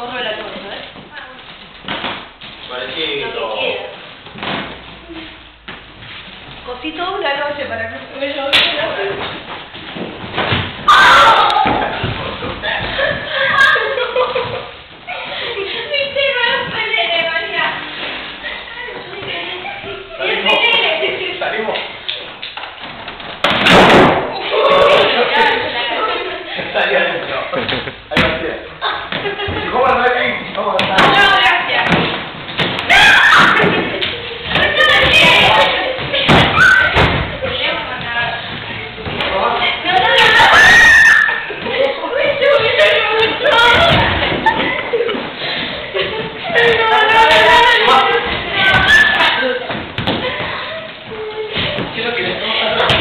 Corro el atomico, ¿eh? Parecido. Cosí toda una noche para que me lloviera. Salimos. Ahí va, Quiero que